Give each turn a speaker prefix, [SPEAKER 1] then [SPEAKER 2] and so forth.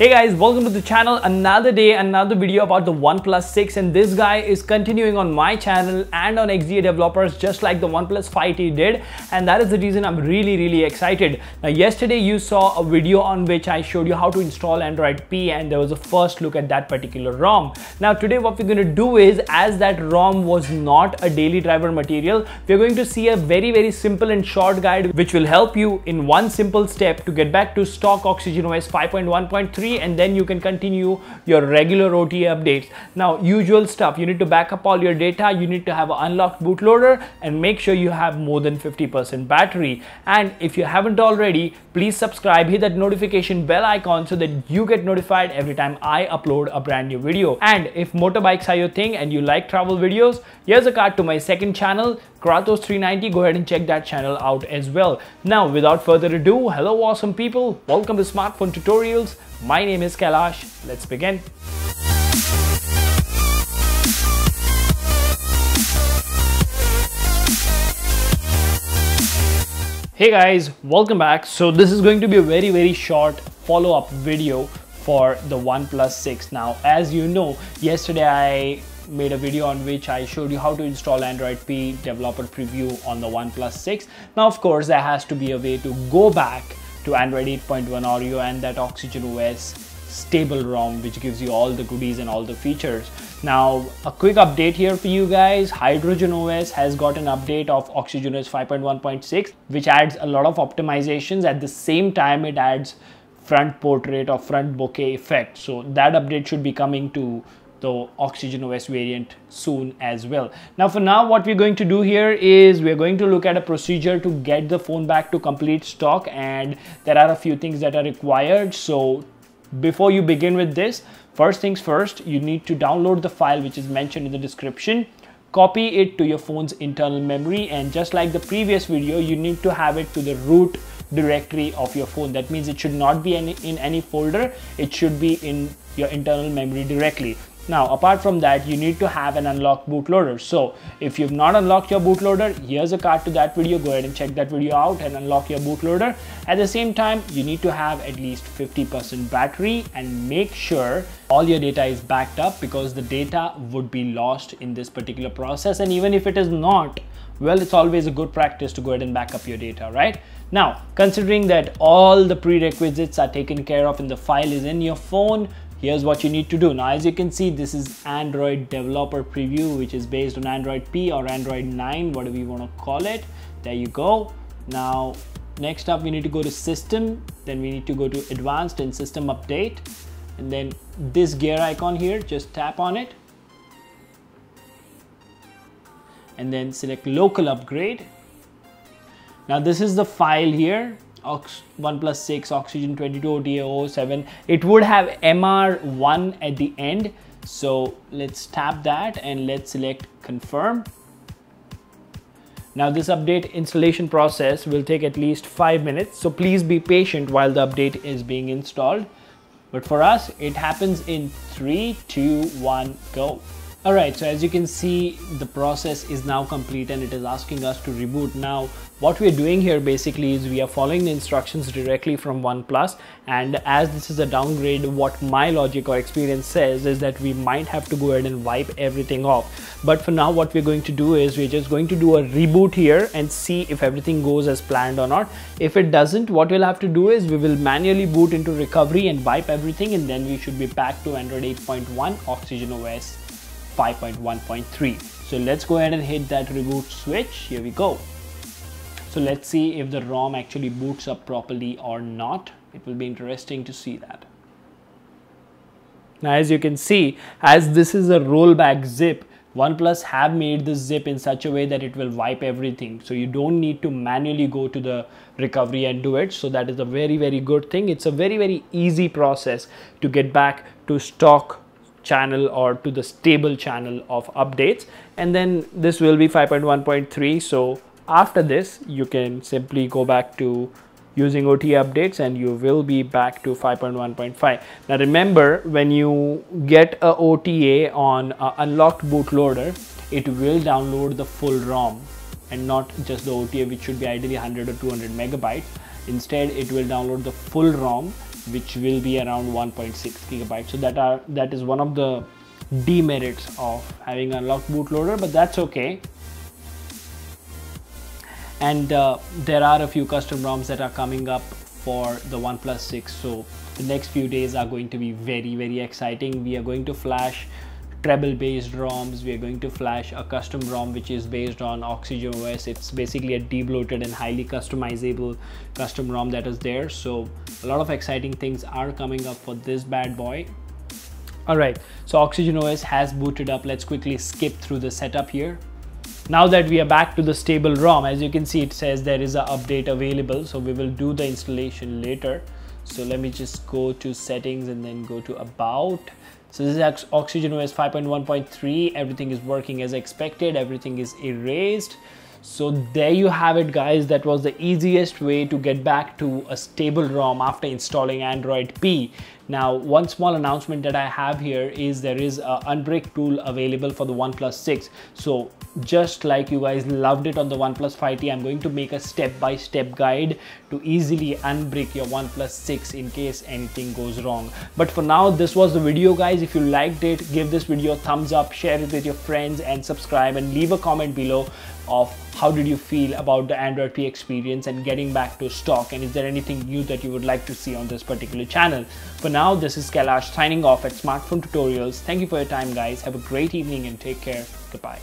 [SPEAKER 1] Hey guys, welcome to the channel. Another day, another video about the OnePlus 6 and this guy is continuing on my channel and on XDA developers just like the OnePlus 5T did and that is the reason I'm really really excited. Now yesterday you saw a video on which I showed you how to install Android P and there was a first look at that particular ROM. Now today what we're going to do is as that ROM was not a daily driver material, we're going to see a very very simple and short guide which will help you in one simple step to get back to stock Oxygen OS 5.1.3 and then you can continue your regular OTA updates. Now usual stuff, you need to back up all your data, you need to have an unlocked bootloader and make sure you have more than 50% battery. And if you haven't already, please subscribe, hit that notification bell icon so that you get notified every time I upload a brand new video. And if motorbikes are your thing and you like travel videos, here's a card to my second channel, Kratos 390. Go ahead and check that channel out as well. Now, without further ado, hello awesome people. Welcome to Smartphone Tutorials. My name is Kailash. Let's begin. Hey guys, welcome back. So this is going to be a very, very short follow-up video for the OnePlus 6. Now, as you know, yesterday I made a video on which I showed you how to install Android P developer preview on the OnePlus 6. Now, of course, there has to be a way to go back to Android 8.1 Oreo and that Oxygen OS stable ROM which gives you all the goodies and all the features. Now a quick update here for you guys Hydrogen OS has got an update of Oxygen OS 5.1.6 which adds a lot of optimizations at the same time it adds front portrait or front bokeh effect so that update should be coming to the Oxygen OS variant soon as well. Now for now what we're going to do here is we're going to look at a procedure to get the phone back to complete stock and there are a few things that are required. So before you begin with this, first things first, you need to download the file which is mentioned in the description copy it to your phone's internal memory and just like the previous video you need to have it to the root directory of your phone that means it should not be any, in any folder it should be in your internal memory directly now, apart from that, you need to have an unlocked bootloader. So if you've not unlocked your bootloader, here's a card to that video. Go ahead and check that video out and unlock your bootloader. At the same time, you need to have at least 50% battery and make sure all your data is backed up because the data would be lost in this particular process. And even if it is not, well, it's always a good practice to go ahead and back up your data, right? Now, considering that all the prerequisites are taken care of and the file is in your phone, here's what you need to do. Now as you can see this is android developer preview which is based on android p or android 9 whatever you want to call it. There you go. Now next up we need to go to system. Then we need to go to advanced and system update. And then this gear icon here just tap on it. And then select local upgrade. Now this is the file here Ox OnePlus 6 Oxygen 22 OTA 07 it would have MR1 at the end. So let's tap that and let's select confirm. Now this update installation process will take at least 5 minutes. So please be patient while the update is being installed. But for us it happens in 3 2 1 go Alright, so as you can see, the process is now complete and it is asking us to reboot. Now, what we're doing here basically is we are following the instructions directly from OnePlus and as this is a downgrade, what my logic or experience says is that we might have to go ahead and wipe everything off. But for now, what we're going to do is we're just going to do a reboot here and see if everything goes as planned or not. If it doesn't, what we'll have to do is we will manually boot into recovery and wipe everything and then we should be back to Android 8.1 Oxygen OS 5.1.3 so let's go ahead and hit that reboot switch here we go so let's see if the ROM actually boots up properly or not it will be interesting to see that now as you can see as this is a rollback zip OnePlus have made this zip in such a way that it will wipe everything. So you don't need to manually go to the recovery and do it. So that is a very, very good thing. It's a very, very easy process to get back to stock channel or to the stable channel of updates. And then this will be 5.1.3 so after this you can simply go back to using OTA updates and you will be back to 5.1.5 now remember when you get a OTA on a unlocked bootloader it will download the full ROM and not just the OTA which should be ideally 100 or 200 megabytes. Instead it will download the full ROM which will be around 1.6 gigabytes. So that are that is one of the demerits of having a locked bootloader but that's okay. And uh, there are a few custom ROMs that are coming up for the OnePlus 6 so the next few days are going to be very very exciting. We are going to flash treble based ROMs. We are going to flash a custom ROM which is based on Oxygen OS it's basically a debloated and highly customizable custom ROM that is there. So a lot of exciting things are coming up for this bad boy. All right so Oxygen OS has booted up. Let's quickly skip through the setup here. Now that we are back to the stable ROM as you can see it says there is an update available. So we will do the installation later. So let me just go to settings and then go to about so this is Oxygen OS 5.1.3. Everything is working as expected. Everything is erased. So there you have it guys. That was the easiest way to get back to a stable ROM after installing Android P. Now, one small announcement that I have here is there is a unbrick tool available for the OnePlus 6. So just like you guys loved it on the OnePlus 5T, I'm going to make a step-by-step -step guide to easily unbrick your OnePlus 6 in case anything goes wrong. But for now, this was the video guys. If you liked it, give this video a thumbs up, share it with your friends and subscribe and leave a comment below of how did you feel about the Android P experience and getting back to stock and is there anything new that you would like to see on this particular channel. For now, this is Kailash signing off at Smartphone Tutorials. Thank you for your time guys. Have a great evening and take care. Goodbye.